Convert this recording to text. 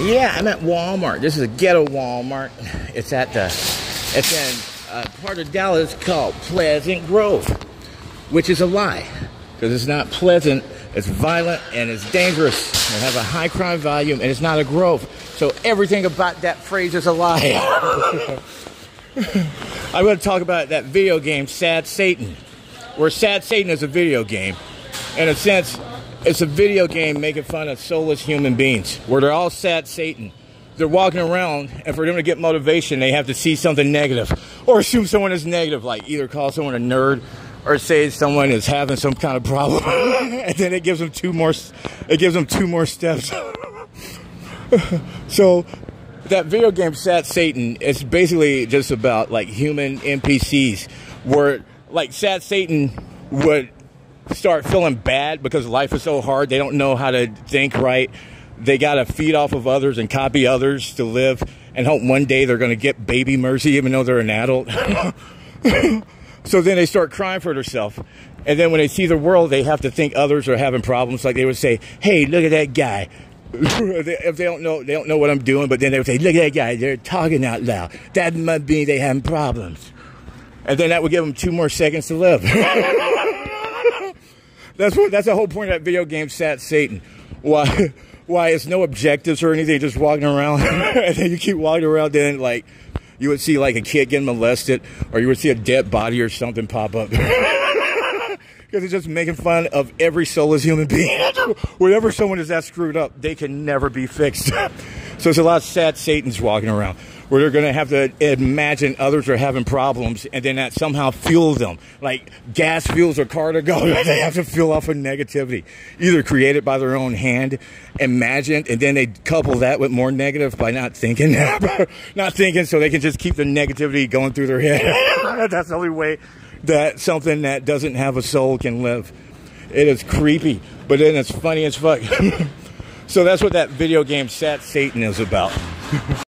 Yeah, I'm at Walmart. This is a ghetto Walmart. It's at the, it's in a part of Dallas called Pleasant Grove, which is a lie because it's not pleasant. It's violent and it's dangerous. It has a high crime volume and it's not a grove. So everything about that phrase is a lie. I'm going to talk about that video game, Sad Satan, where Sad Satan is a video game. In a sense, it's a video game making fun of soulless human beings, where they're all sad Satan. They're walking around, and for them to get motivation, they have to see something negative or assume someone is negative, like either call someone a nerd or say someone is having some kind of problem, and then it gives them two more. It gives them two more steps. so that video game Sad Satan is basically just about like human NPCs where like Sad Satan would start feeling bad because life is so hard. They don't know how to think right. They got to feed off of others and copy others to live and hope one day they're going to get baby mercy even though they're an adult. so then they start crying for themselves. And then when they see the world, they have to think others are having problems. Like they would say, hey, look at that guy. if they don't know, they don't know what I'm doing, but then they would say, look at that guy. They're talking out loud. That must mean they having problems. And then that would give them two more seconds to live. That's what. That's the whole point of that video game, Sad Satan. Why? Why it's no objectives or anything, just walking around, and then you keep walking around. Then like you would see like a kid getting molested, or you would see a dead body or something pop up. Because it's just making fun of every soulless human being. Whenever someone is that screwed up, they can never be fixed. so there's a lot of sad Satans walking around where they're going to have to imagine others are having problems and then that somehow fuels them. Like gas fuels a car to go. they have to fuel off of negativity, either created by their own hand, imagined, and then they couple that with more negative by not thinking. not thinking so they can just keep the negativity going through their head. That's the only way that something that doesn't have a soul can live. It is creepy, but then it's funny as fuck. so that's what that video game Sad Satan is about.